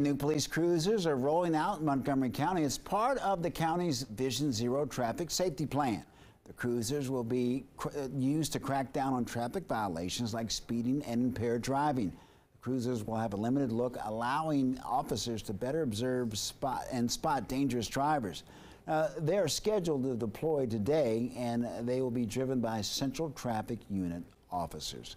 New police cruisers are rolling out in Montgomery County as part of the county's Vision Zero traffic safety plan. The cruisers will be uh, used to crack down on traffic violations like speeding and impaired driving. The cruisers will have a limited look, allowing officers to better observe spot and spot dangerous drivers. Uh, they are scheduled to deploy today, and they will be driven by Central Traffic Unit officers.